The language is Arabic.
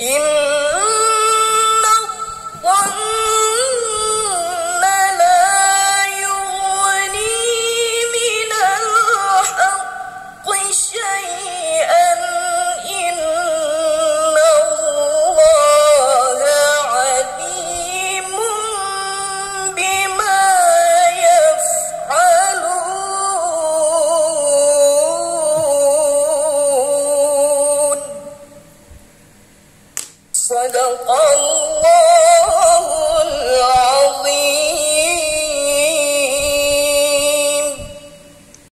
in